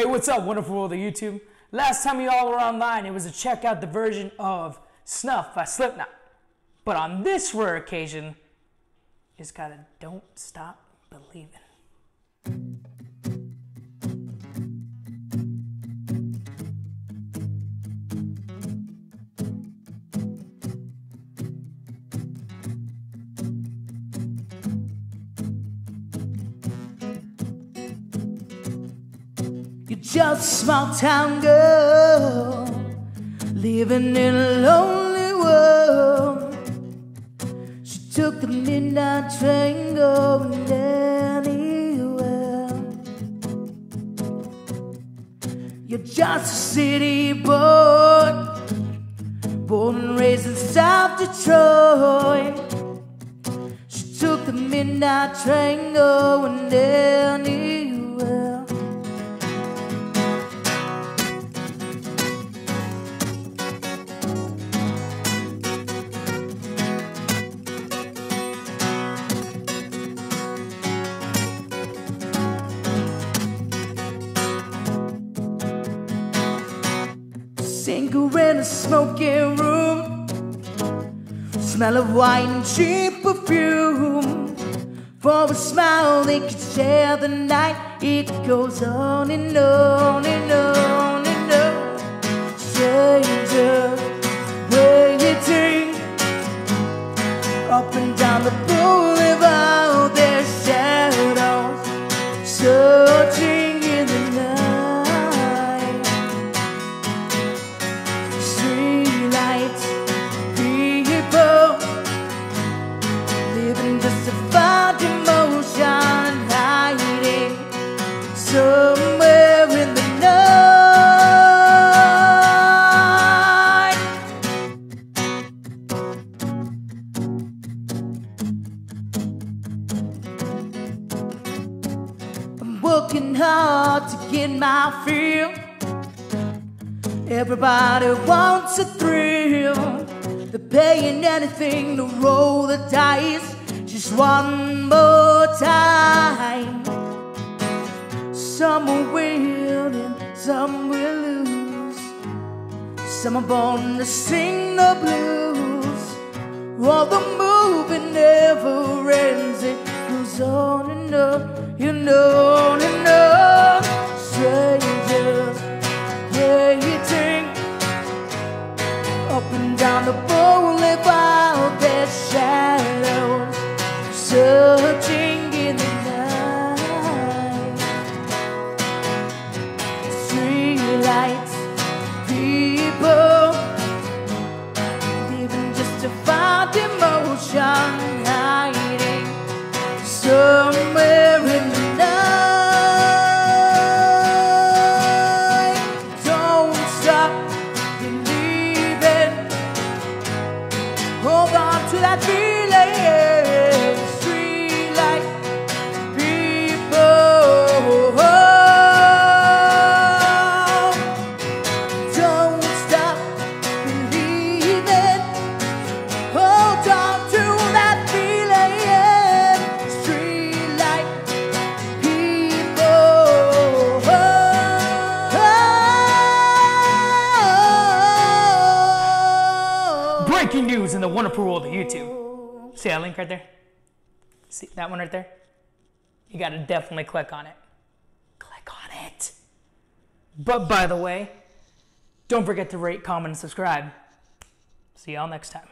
Hey, what's up, wonderful world of YouTube? Last time you all were online, it was to check out the version of Snuff by Slipknot. But on this rare occasion, it's got a Don't Stop Believing. Just a small town girl living in a lonely world. She took the midnight train going anywhere. You're just a city boy, born and raised in South Detroit. She took the midnight train going anywhere. Single in a smoking room, smell of wine and cheap perfume. For a smile, they could share the night. It goes on and on and on working hard to get my fill. Everybody wants a thrill. They're paying anything to roll the dice just one more time. Some will win and some will lose. Some are born to sing the blues. While the movie never ends, it goes on and on, you know, their shadows searching in the night. People living justified emotion, Hold on to that feeling. World of YouTube. See that link right there? See that one right there? You gotta definitely click on it. Click on it. But by the way, don't forget to rate, comment, and subscribe. See y'all next time.